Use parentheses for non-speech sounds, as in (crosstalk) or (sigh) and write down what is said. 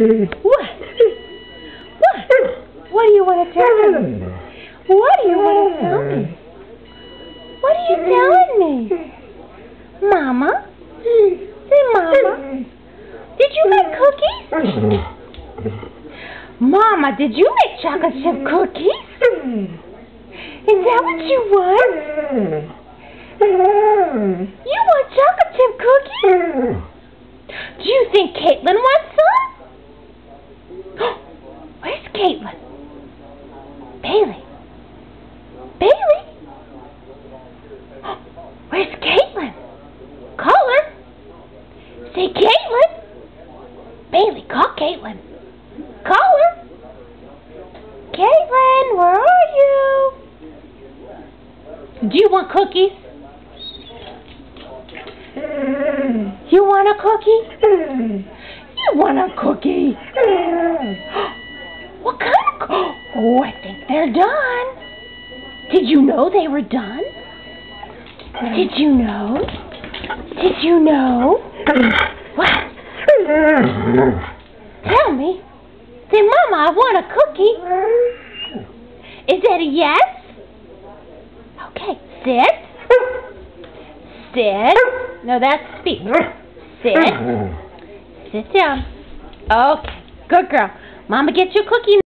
What? What? What do you want to tell me? What do you want to tell me? What are you telling me? Mama? Say, Mama. Did you make cookies? Mama, did you make chocolate chip cookies? Is that what you want? You want chocolate chip cookies? Do you think Caitlin wants some? Where's Caitlin? Bailey. Bailey? Where's Caitlin? Call her. Say, Caitlin. Bailey, call Caitlin. Call her. Caitlin, where are you? Do you want cookies? You want a cookie? You want a cookie? (gasps) What kind of co- Oh, I think they're done. Did you know they were done? Did you know? Did you know? What? Tell me. Say, Mama, I want a cookie. Is that a yes? Okay, sit. Sit. No, that's speak. Sit. Sit down. Okay, good girl. Mama, get you a cookie